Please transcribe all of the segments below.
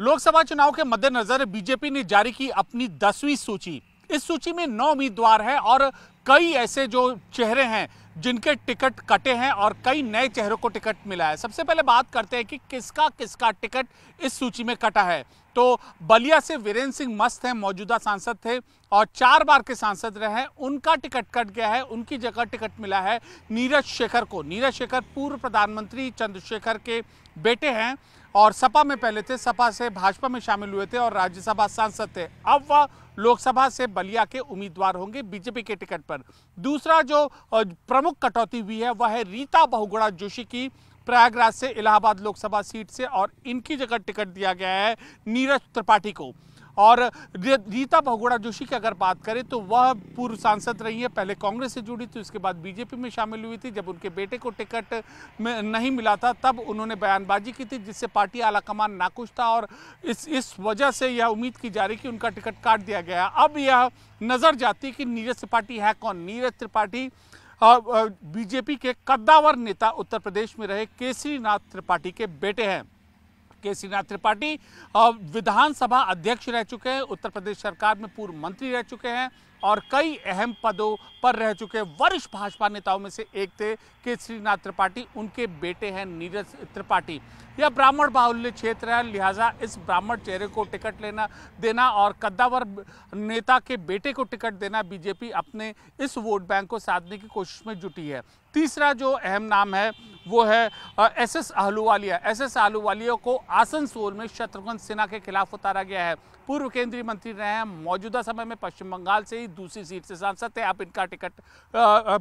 लोकसभा चुनाव के मद्देनजर बीजेपी ने जारी की अपनी दसवीं सूची। इस सूची में नौ उम्मीदवार हैं और कई ऐसे जो चेहरे हैं, जिनके टिकट कटे हैं और कई नए चेहरों को टिकट मिला है। सबसे पहले बात करते हैं कि किसका किसका टिकट इस सूची में कटा है। तो बलिया से वीरेंद्र सिंह मस्त हैं, मौजूदा सांसद थे और चार बार के सांसद रहे हैं। उनका टिकट कट गया है, उनकी जगह टिकट मिला है नीरज शेखर को। नीरज शेखर पूर्व प्रधानमंत्री चंद्रशेखर के बेटे हैं। और सपा में पहले थे, सपा से भाजपा में शामिल हुए थे और राज्यसभा सांसद थे। अब वह लोकसभा से बलिया के उम्मीदवार होंगे बीजेपी के टिकट पर। दूसरा जो प्रमुख कटौती हुई है, वह है रीता बहुगुड़ा जोशी की। प्रयागराज से इलाहाबाद लोकसभा सीट से और इनकी जगह टिकट दिया गया है नीरज त्रिपाठी को। और रीता भगोड़ा जोशी की अगर बात करें तो वह पूर्व सांसद रही है, पहले कांग्रेस से जुड़ी थी, उसके बाद बीजेपी में शामिल हुई थी। जब उनके बेटे को टिकट में नहीं मिला था, तब उन्होंने बयानबाजी की थी, जिससे पार्टी आलाकमान नाखुश था और इस इस वजह से यह उम्मीद की जा रही कि उनका टिकट काट दिया गया। अब यह नज़र जाती कि नीरज त्रिपाठी है कौन? नीरज त्रिपाठी बीजेपी के कद्दावर नेता उत्तर प्रदेश में रहे केसरी नाथ त्रिपाठी के बेटे हैं। केसीनाथ त्रिपाठी। विधानसभा अध्यक्ष रह चुके हैं, उत्तर प्रदेश सरकार में पूर्व मंत्री रह चुके हैं। और कई अहम पदों पर रह चुके वरिष्ठ भाजपा नेताओं में से एक थे केसरीनाथ त्रिपाठी। उनके बेटे हैं नीरज त्रिपाठी। यह ब्राह्मण बाहुल्य क्षेत्र है, लिहाजा इस ब्राह्मण चेहरे को टिकट लेना, देना और कद्दावर नेता के बेटे को टिकट देना बीजेपी अपने इस वोट बैंक को साधने की कोशिश में जुटी है। तीसरा जो अहम नाम है, वो है S S Ahluwalia. S S Ahluwalia को आसनसोल में शत्रुघ्न सिन्हा के खिलाफ उतारा गया है। पूर्व केंद्रीय मंत्री रहे हैं, मौजूदा समय में पश्चिम बंगाल से ही दूसरी सीट से सांसद थे। अब इनका टिकट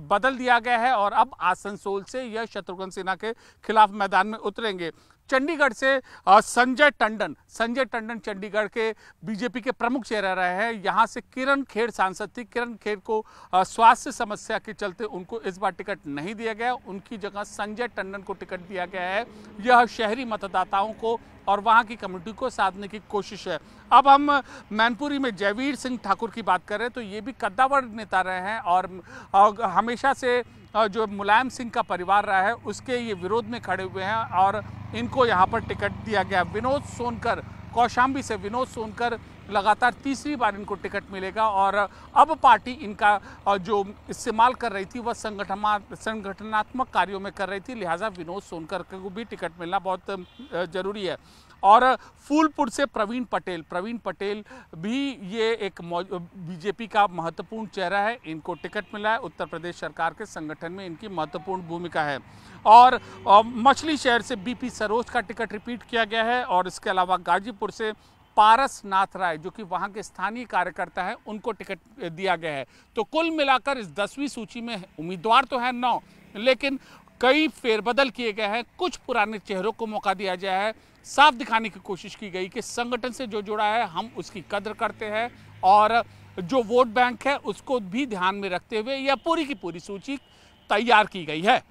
बदल दिया गया है और अब आसनसोल से यह शत्रुघ्न सिन्हा के खिलाफ मैदान में उतरेंगे। चंडीगढ़ से संजय टंडन संजय टंडन चंडीगढ़ के बीजेपी के प्रमुख चेहरा रहे हैं। यहाँ से किरण खेड़ सांसद थी। किरण खेर को स्वास्थ्य समस्या के चलते उनको इस बार टिकट नहीं दिया गया। उनकी जगह संजय टंडन को टिकट दिया गया है। यह शहरी मतदाताओं को और वहाँ की कम्युनिटी को साधने की कोशिश है। अब हम मैनपुरी में जयवीर सिंह ठाकुर की बात करें तो ये भी कद्दावर नेता रहे हैं और हमेशा से जो मुलायम सिंह का परिवार रहा है, उसके ये विरोध में खड़े हुए हैं और इनको यहाँ पर टिकट दिया गया। विनोद सोनकर, कौशाम्बी से विनोद सोनकर लगातार तीसरी बार इनको टिकट मिलेगा और अब पार्टी इनका जो इस्तेमाल कर रही थी, वह संगठना संगठनात्मक कार्यों में कर रही थी। लिहाजा विनोद सोनकर को भी टिकट मिलना बहुत ज़रूरी है। और फूलपुर से प्रवीण पटेल प्रवीण पटेल भी ये एक बीजेपी का महत्वपूर्ण चेहरा है। इनको टिकट मिला है। उत्तर प्रदेश सरकार के संगठन में इनकी महत्वपूर्ण भूमिका है। और मछली शहर से बीपी सरोज का टिकट रिपीट किया गया है और इसके अलावा गाजीपुर से पारस नाथ राय, जो कि वहाँ के स्थानीय कार्यकर्ता हैं, उनको टिकट दिया गया है। तो कुल मिलाकर इस दसवीं सूची में उम्मीदवार तो है नौ, लेकिन कई फेरबदल किए गए हैं। कुछ पुराने चेहरों को मौका दिया गया है। साफ़ दिखाने की कोशिश की गई कि संगठन से जो जुड़ा है, हम उसकी कद्र करते हैं और जो वोट बैंक है, उसको भी ध्यान में रखते हुए यह पूरी की पूरी सूची तैयार की गई है।